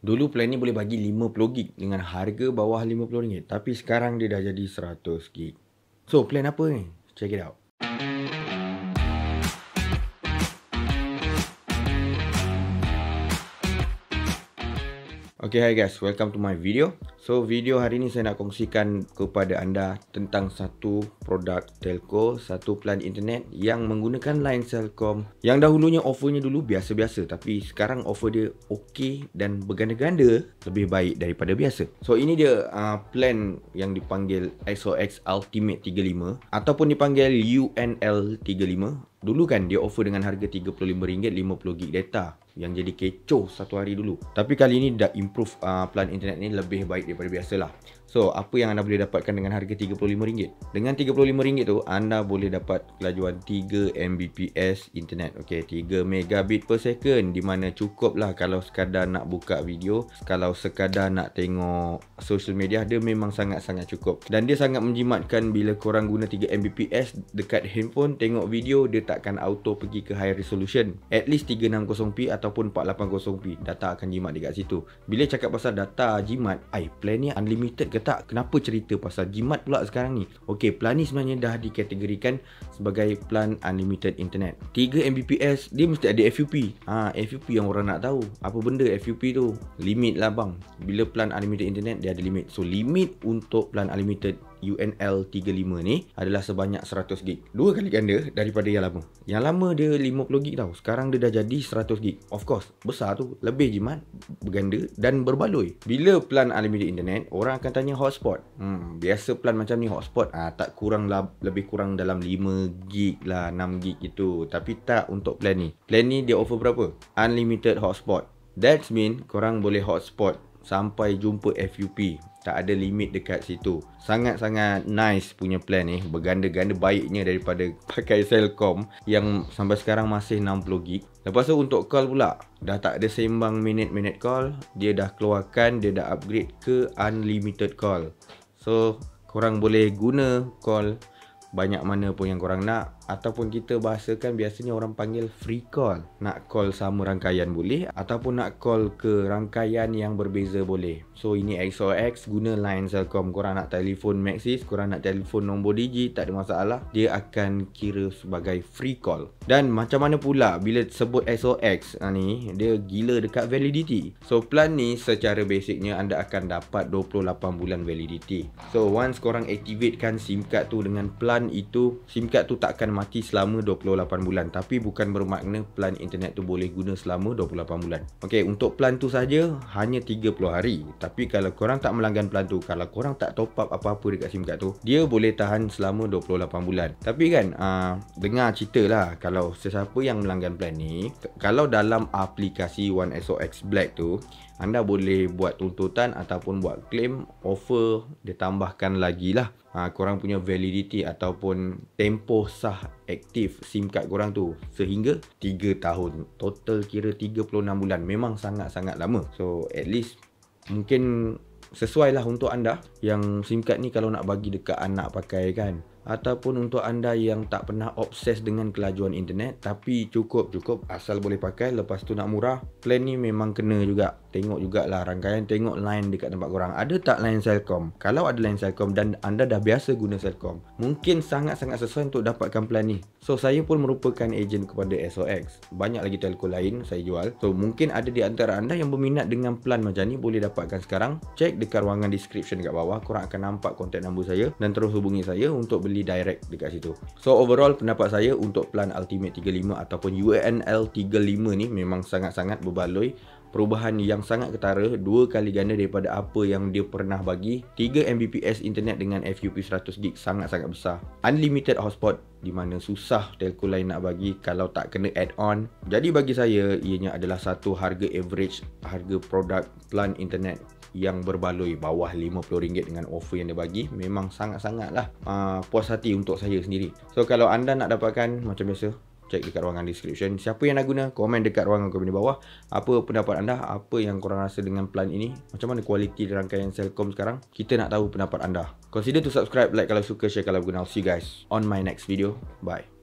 Dulu plan ni boleh bagi 50 gig dengan harga bawah RM50. Tapi sekarang dia dah jadi 100 gig. So, plan apa ni? Check it out. Okay, hi guys. Welcome to my video. So, video hari ni saya nak kongsikan kepada anda tentang satu produk telco, satu plan internet yang menggunakan line Celcom yang dahulunya offernya dulu biasa-biasa tapi sekarang offer dia okey dan berganda-ganda lebih baik daripada biasa. So, ini dia uh, plan yang dipanggil SOX Ultimate 35 ataupun dipanggil UNL 35 Dulu kan dia offer dengan harga RM35 50GB data yang jadi kecoh satu hari dulu. Tapi kali ini dah improve uh, plan internet ni lebih baik daripada biasalah. So, apa yang anda boleh dapatkan dengan harga RM35? Dengan RM35 tu, anda boleh dapat kelajuan 3 Mbps internet. Okey, 3 megabit per second di mana cukup lah kalau sekadar nak buka video, kalau sekadar nak tengok social media, dia memang sangat-sangat cukup. Dan dia sangat menjimatkan bila korang guna 3 Mbps dekat handphone, tengok video, dia takkan auto pergi ke high resolution. At least 360p ataupun 480p, data akan jimat dekat situ. Bila cakap pasal data jimat, ai plan ni unlimited ke tak kenapa cerita pasal jimat pula sekarang ni? Okey, plan ni sebenarnya dah dikategorikan sebagai plan unlimited internet. 3 Mbps dia mesti ada FUP ha, FUP yang orang nak tahu. Apa benda FUP tu? Limit lah bang. Bila plan unlimited internet dia ada limit. So limit untuk plan unlimited UNL 35 ni adalah sebanyak 100 gig. Dua kali ganda daripada yang lama. Yang lama dia 50 gig tau. Sekarang dia dah jadi 100 gig. Of course, besar tu. Lebih jimat, berganda dan berbaloi. Bila plan unlimited internet, orang akan tanya hotspot. Hmm, biasa plan macam ni hotspot ah tak kurang lah, lebih kurang dalam 5 gig lah, 6 gig itu. Tapi tak untuk plan ni. Plan ni dia offer berapa? Unlimited hotspot. That mean korang boleh hotspot sampai jumpa FUP tak ada limit dekat situ. Sangat-sangat nice punya plan ni. Berganda-ganda baiknya daripada pakai Celcom yang sampai sekarang masih 60 gig. Lepas tu untuk call pula. Dah tak ada seimbang minit-minit call. Dia dah keluarkan dia dah upgrade ke unlimited call. So korang boleh guna call banyak mana pun yang korang nak ataupun kita bahasakan biasanya orang panggil free call. Nak call sama rangkaian boleh ataupun nak call ke rangkaian yang berbeza boleh. So ini XOX guna line Celcom. Korang nak telefon Maxis korang nak telefon nombor digi tak ada masalah. Dia akan kira sebagai free call. Dan macam mana pula bila sebut XOX ha, ni dia gila dekat validity. So plan ni secara basicnya anda akan dapat 28 bulan validity. So once korang activatekan SIM card tu dengan plan itu SIM card tu takkan mati selama 28 bulan. Tapi bukan bermakna plan internet tu boleh guna selama 28 bulan. Okey, untuk plan tu saja hanya 30 hari. Tapi kalau korang tak melanggan plan tu kalau korang tak top up apa-apa dekat SIM card tu dia boleh tahan selama 28 bulan. Tapi kan uh, dengar cerita lah kalau sesiapa yang melanggan plan ni kalau dalam aplikasi One SOX Black tu anda boleh buat tuntutan ataupun buat claim offer dia tambahkan lagi lah. Ha, korang punya validity ataupun tempoh sah aktif SIM card korang tu sehingga 3 tahun. Total kira 36 bulan. Memang sangat-sangat lama. So at least mungkin sesuai lah untuk anda yang SIM card ni kalau nak bagi dekat anak pakai kan ataupun untuk anda yang tak pernah obses dengan kelajuan internet tapi cukup-cukup asal boleh pakai lepas tu nak murah plan ni memang kena juga. Tengok jugalah rangkaian tengok line dekat tempat korang. Ada tak line Celcom? Kalau ada line Celcom dan anda dah biasa guna Celcom mungkin sangat-sangat sesuai untuk dapatkan plan ni. So saya pun merupakan ejen kepada SOX banyak lagi telco lain saya jual. So mungkin ada di antara anda yang berminat dengan plan macam ni boleh dapatkan sekarang. Check dekat ruangan description dekat bawah korang akan nampak kontak nombor saya. Dan terus hubungi saya untuk beli direct dekat situ. So overall pendapat saya untuk plan Ultimate 35 ataupun UNL 35 ni memang sangat-sangat berbaloi. Perubahan yang sangat ketara dua kali ganda daripada apa yang dia pernah bagi. 3 Mbps internet dengan FUP 100GB sangat-sangat besar. Unlimited hotspot di mana susah telco lain nak bagi kalau tak kena add on jadi bagi saya ianya adalah satu harga average harga produk plan internet yang berbaloi bawah RM50 dengan offer yang dia bagi memang sangat-sangat lah uh, puas hati untuk saya sendiri so kalau anda nak dapatkan macam biasa check dekat ruangan description. Siapa yang nak guna, komen dekat ruangan komen di bawah. Apa pendapat anda? Apa yang korang rasa dengan plan ini? Macam mana kualiti rangkaian Celcom sekarang? Kita nak tahu pendapat anda. Consider to subscribe, like kalau suka, share kalau guna. I'll see you guys on my next video. Bye.